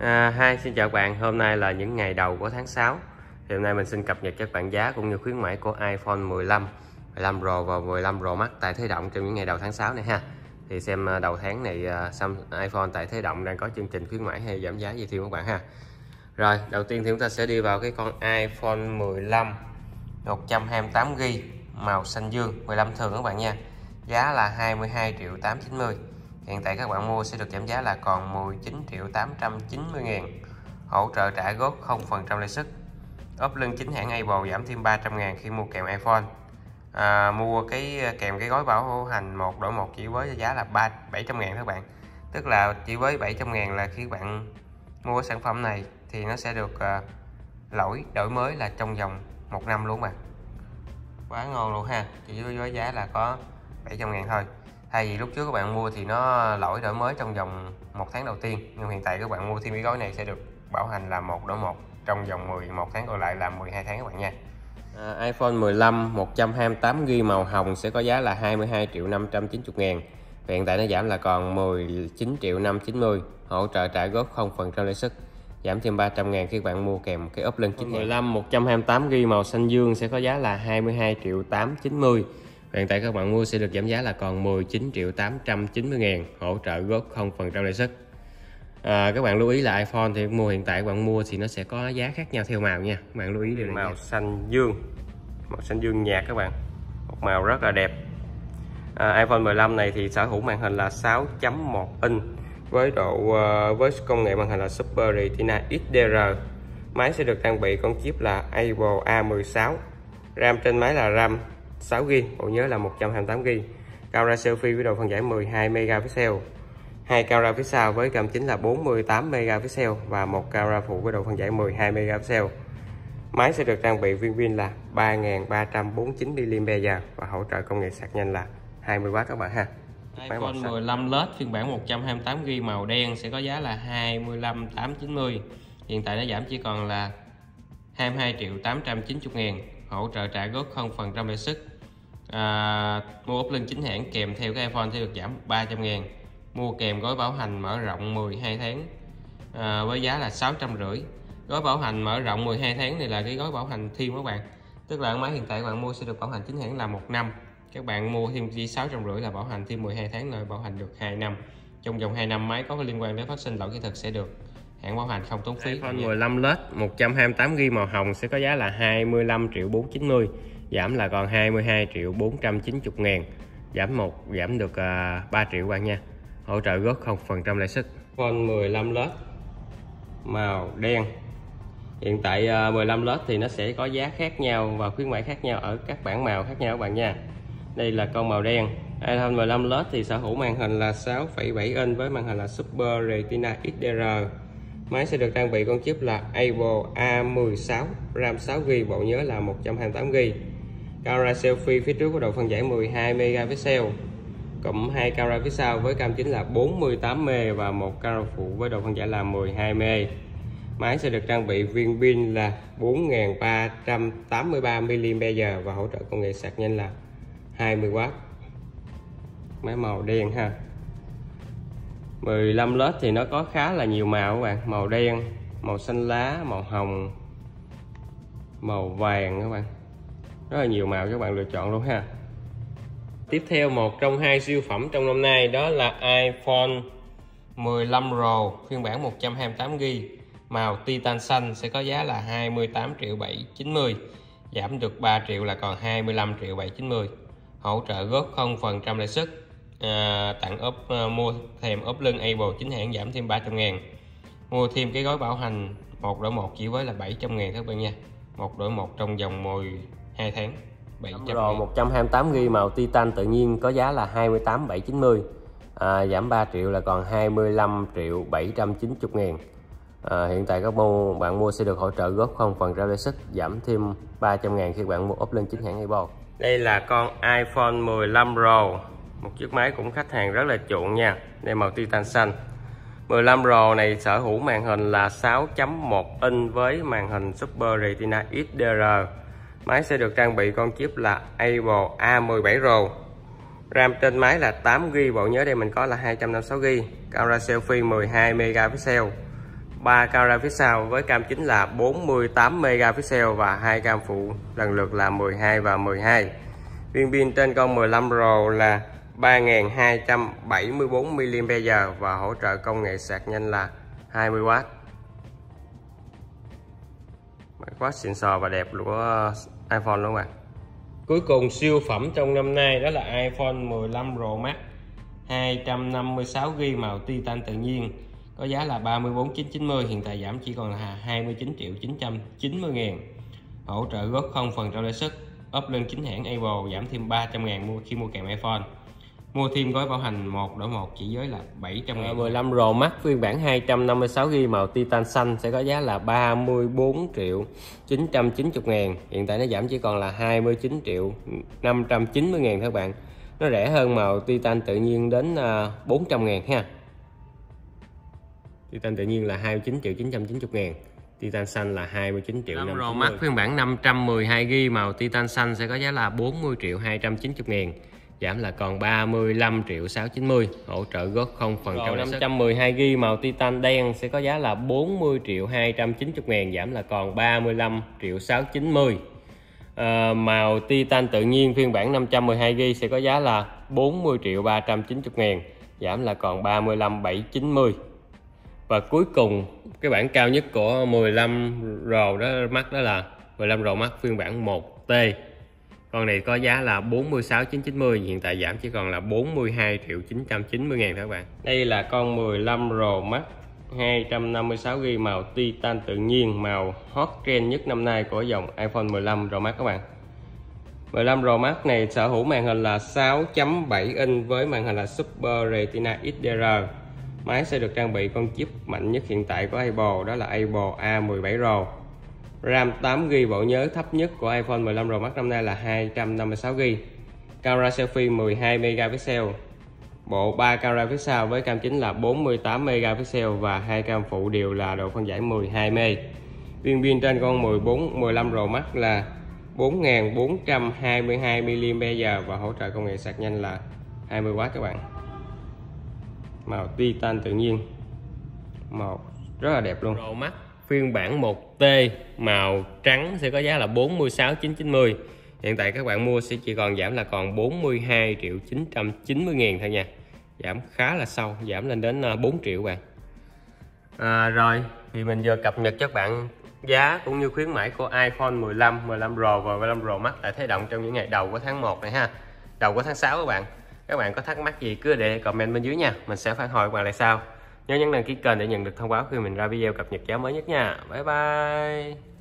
À, hai xin chào các bạn. Hôm nay là những ngày đầu của tháng 6 thì hôm nay mình xin cập nhật các bạn giá cũng như khuyến mãi của iPhone 15 15 Pro và 15 Pro Max tại Thế Động trong những ngày đầu tháng 6 này ha. Thì xem à, đầu tháng này à, Samsung iPhone tại Thế Động đang có chương trình khuyến mãi hay giảm giá gì thì các bạn ha. Rồi đầu tiên thì chúng ta sẽ đi vào cái con iPhone 15 128GB màu xanh dương 15 thường các bạn nha. Giá là 22 triệu 890 Hiện tại các bạn mua sẽ được giảm giá là còn 19 triệu 890 ngàn Hỗ trợ trả góp 0% lãi suất. Ốp lưng chính hãng Apple giảm thêm 300 ngàn khi mua kèm iPhone. À, Mua cái à, kèm cái gói bảo hành 1 đổi 1 chỉ với giá là 3 700 ngàn các bạn. Tức là chỉ với 700 ngàn là khi bạn mua sản phẩm này thì nó sẽ được à, lỗi đổi mới là trong vòng một năm luôn mà quá ngon luôn ha. Chỉ với giá là có 700 ngàn thôi thay vì lúc trước các bạn mua thì nó lỗi đổi mới trong vòng một tháng đầu tiên. Nhưng hiện tại các bạn mua thêm cái gói này sẽ được bảo hành là một đổi một trong vòng 11 tháng còn lại là 12 tháng các bạn nha. À, iPhone 15 128GB màu hồng sẽ có giá là 22 triệu 590 ngàn. Hiện tại nó giảm là còn 19 triệu 590 hỗ trợ trả góp 0% lãi suất. Giảm thêm 300 ngàn khi bạn mua kèm cái ốp lưng 915 128GB màu xanh dương sẽ có giá là 22 triệu 890 Hiện tại các bạn mua sẽ được giảm giá là còn 19 triệu 890 ngàn hỗ trợ góp 0% lãi suất. À, các bạn lưu ý là iPhone thì mua hiện tại các bạn mua thì nó sẽ có giá khác nhau theo màu nha. Các bạn lưu ý điều này màu nha. xanh dương. Màu xanh dương nhạt các bạn. Một màu rất là đẹp. À, iPhone 15 này thì sở hữu màn hình là 6.1 inch với độ uh, với công nghệ màn hình là Super Retina XDR máy sẽ được trang bị con chip là Apple A16 RAM trên máy là RAM. 6GB bộ nhớ là 128GB camera selfie với độ phân giải 12 megapixel. Hai camera phía sau với cam chính là 48 megapixel và một camera phụ với độ phân giải 12 megapixel. Máy sẽ được trang bị viên pin là 3349 mAh và hỗ trợ công nghệ sạc nhanh là 20W các bạn ha. iPhone 15 LED phiên bản 128GB màu đen sẽ có giá là 25890 hiện tại nó giảm chỉ còn là 22 triệu 890 ngàn. Hỗ trợ trả góp 0% lãi suất à, mua ốp lưng chính hãng kèm theo cái iPhone sẽ được giảm 300 ngàn. Mua kèm gói bảo hành mở rộng 12 tháng. À, với giá là 650 gói bảo hành mở rộng 12 tháng này là cái gói bảo hành thêm các bạn. Tức là máy hiện tại các bạn mua sẽ được bảo hành chính hãng là một năm. Các bạn mua thêm chỉ 650 là bảo hành thêm 12 tháng là bảo hành được 2 năm. Trong vòng 2 năm máy có liên quan đến phát sinh lỗi kỹ thuật sẽ được hãng bảo hành không tốn phí. iPhone 15 LED 128GB màu hồng sẽ có giá là 25 triệu 490 giảm là còn 22 triệu 490 ngàn. Giảm một giảm được à, uh, 3 triệu bạn nha. Hỗ trợ góp 0% lãi suất. iPhone 15 LED màu đen. Hiện tại uh, 15 LED thì nó sẽ có giá khác nhau và khuyến mãi khác nhau ở các bản màu khác nhau các bạn nha. Đây là con màu đen. iPhone 15 LED thì sở hữu màn hình là 6,7 inch với màn hình là Super Retina XDR Máy sẽ được trang bị con chip là Apple A16 RAM 6GB bộ nhớ là 128GB camera selfie phía trước có độ phân giải 12 megapixel cộng hai camera phía sau với cam chính là 48 m và một camera phụ với độ phân giải là 12 m máy sẽ được trang bị viên pin là 4383 mAh và hỗ trợ công nghệ sạc nhanh là 20W máy màu đen ha. 15 led thì nó có khá là nhiều màu các bạn. Màu đen, màu xanh lá, màu hồng, màu vàng các bạn rất là nhiều màu các bạn lựa chọn luôn ha. Tiếp theo một trong hai siêu phẩm trong năm nay đó là iPhone 15 Pro phiên bản 128GB màu titan xanh sẽ có giá là 28 triệu 790 giảm được 3 triệu là còn 25 triệu 790 hỗ trợ góp 0% lãi suất à, tặng ốp à, mua thêm ốp lưng Apple chính hãng giảm thêm 300 ngàn. Mua thêm cái gói bảo hành 1 đổi 1 chỉ với là 700 ngàn các bạn nha. 1 đổi 1 trong vòng 12 tháng 700 rồi 128GB màu titan tự nhiên có giá là 28 790 à, giảm 3 triệu là còn 25 triệu 790 ngàn. À, hiện tại các mua bạn mua sẽ được hỗ trợ góp không phần ra lãi suất giảm thêm 300 ngàn khi bạn mua ốp lên chính hãng Apple. Đây là con iPhone 15 Pro một chiếc máy cũng khách hàng rất là chuộng nha đây màu titan xanh. 15 Pro này sở hữu màn hình là 6.1 inch với màn hình Super Retina XDR máy sẽ được trang bị con chip là Able A17 Pro. RAM trên máy là 8GB bộ nhớ đây mình có là 256GB camera selfie 12 megapixel. 3 camera phía sau với cam chính là 48 megapixel và hai cam phụ lần lượt là 12 và 12 viên pin trên con 15 Pro là 3274 mAh và hỗ trợ công nghệ sạc nhanh là 20W quá xịn sò và đẹp của iPhone luôn các bạn? Cuối cùng siêu phẩm trong năm nay đó là iPhone 15 Pro Max 256GB màu titan tự nhiên, có giá là 34.990 hiện tại giảm chỉ còn là 29 triệu 990 ngàn hỗ trợ góp không phần trăm lãi suất ốp lên chính hãng Apple, giảm thêm 300 ngàn mua khi mua kèm iPhone mua thêm gói bảo hành 1 đổi 1 chỉ giới là 700 ngàn. 15 Pro Max phiên bản 256GB màu titan xanh sẽ có giá là 34 triệu 990 ngàn. Hiện tại nó giảm chỉ còn là 29 triệu 590 ngàn các bạn. Nó rẻ hơn màu titan tự nhiên đến 400 à, ngàn ha. Titan tự nhiên là 29 triệu 990 ngàn. Titan xanh là 29 triệu 5 Pro Max phiên bản 512GB màu Titan xanh sẽ có giá là 40 triệu 290 ngàn giảm là còn 35 triệu 690 hỗ trợ góp không phần trăm 512GB màu Titan đen sẽ có giá là 40 triệu 290 ngàn giảm là còn 35 triệu 690 à, màu Titan tự nhiên phiên bản 512GB sẽ có giá là 40 triệu 390 ngàn giảm là còn 35 790 và cuối cùng cái bản cao nhất của 15 rồ đó mắt đó là 15 rồ mắt phiên bản 1T con này có giá là 46 990 hiện tại giảm chỉ còn là 42 triệu 990 ngàn các bạn. Đây là con 15 Pro Max 256GB màu titan tự nhiên, màu hot trend nhất năm nay của dòng iPhone 15 Pro Max các bạn. 15 Pro Max này sở hữu màn hình là 6.7 inch với màn hình là Super Retina XDR máy sẽ được trang bị con chip mạnh nhất hiện tại của Apple, đó là Apple A17 Pro. RAM 8GB bộ nhớ thấp nhất của iPhone 15 Pro Max năm nay là 256GB camera selfie 12 megapixel. Bộ 3 camera phía sau với cam chính là 48 megapixel và hai cam phụ đều là độ phân giải 12 m viên pin trên con 14 15 Pro Max là 4422 mAh và hỗ trợ công nghệ sạc nhanh là 20W các bạn. Màu titan tự nhiên. Màu rất là đẹp luôn. Pro Max phiên bản 1T màu trắng sẽ có giá là 46.990 hiện tại các bạn mua sẽ chỉ còn giảm là còn 42 triệu 990 ngàn thôi nha. Giảm khá là sâu giảm lên đến ờ, 4 triệu bạn. À, rồi thì mình vừa cập nhật cho các bạn giá cũng như khuyến mãi của iPhone 15 15 Pro và 15 Pro Max tại Thế Động trong những ngày đầu của tháng 1 này ha. Đầu của tháng 6 các bạn. Các bạn có thắc mắc gì cứ để comment bên dưới nha. Mình sẽ phản hồi các bạn lại sau nhớ nhấn đăng ký kênh để nhận được thông báo khi mình ra video cập nhật giá mới nhất nha. Bye bye.